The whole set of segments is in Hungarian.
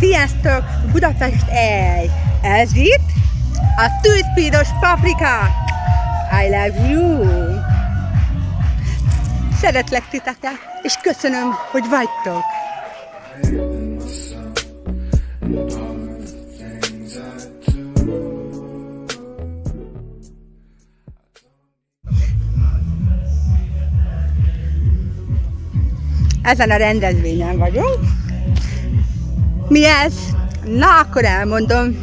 Sziasztok! Budapest egy! Ez itt a tűzpíros paprika! I love you! Szeretlek titeket, és köszönöm, hogy vagytok! Ezen a rendezvényen vagyunk. Mi ez? Na, akkor elmondom.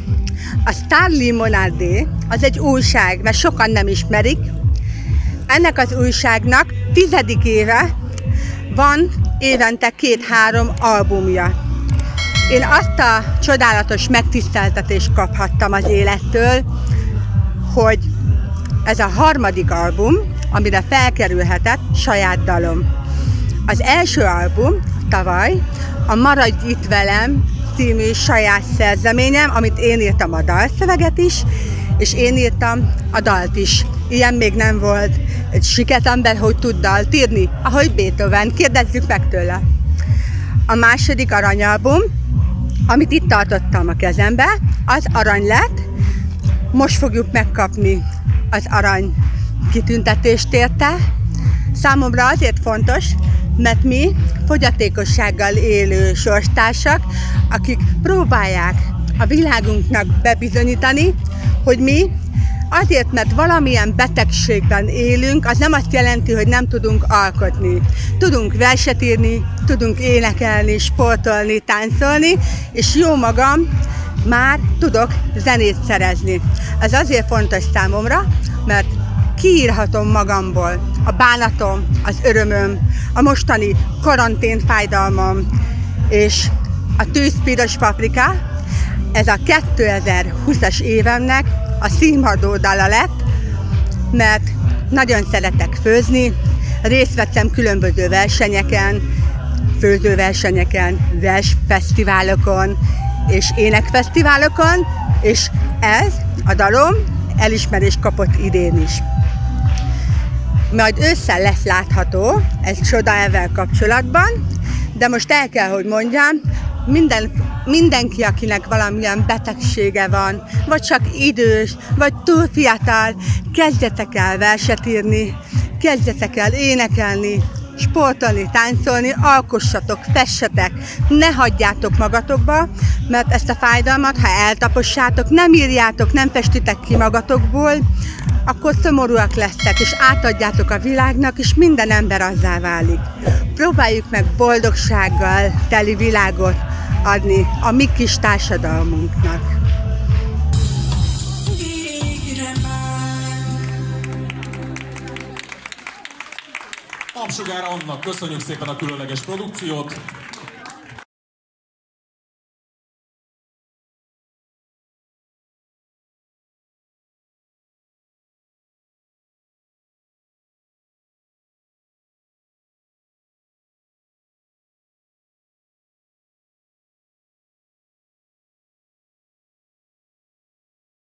A Star Limonade az egy újság, mert sokan nem ismerik. Ennek az újságnak tizedik éve van évente két-három albumja. Én azt a csodálatos megtiszteltetést kaphattam az élettől, hogy ez a harmadik album, amire felkerülhetett saját dalom. Az első album tavaly a Maradj itt velem című saját szerzeményem, amit én írtam a dalszöveget is, és én írtam a dalt is. Ilyen még nem volt. Egy siketember hogy tud dalt írni? Ahogy Beethoven. Kérdezzük meg tőle. A második aranyalbum, amit itt tartottam a kezembe, az arany lett. Most fogjuk megkapni az arany kitüntetést érte. Számomra azért fontos, mert mi fogyatékossággal élő sorstársak, akik próbálják a világunknak bebizonyítani, hogy mi Azért, mert valamilyen betegségben élünk, az nem azt jelenti, hogy nem tudunk alkotni. Tudunk verset írni, tudunk énekelni, sportolni, táncolni, és jó magam már tudok zenét szerezni. Ez azért fontos számomra, mert kiírhatom magamból a bánatom, az örömöm, a mostani karantén fájdalmam, és a tűzpiros paprika, ez a 2020-as évemnek a színhadó dala lett, mert nagyon szeretek főzni, részt vettem különböző versenyeken, főzőversenyeken, versfesztiválokon és énekfesztiválokon, és ez a dalom elismerést kapott idén is majd ősszel lesz látható egy csoda kapcsolatban, de most el kell, hogy mondjam, minden, mindenki, akinek valamilyen betegsége van, vagy csak idős, vagy túl fiatal, kezdjetek el verset írni, kezdjetek el énekelni, sportolni, táncolni, alkossatok, fessetek, ne hagyjátok magatokba, mert ezt a fájdalmat, ha eltapossátok, nem írjátok, nem festitek ki magatokból, akkor szomorúak lesztek, és átadjátok a világnak, és minden ember azzá válik. Próbáljuk meg boldogsággal teli világot adni a mi kis társadalmunknak. Napsugár Annak köszönjük szépen a különleges produkciót.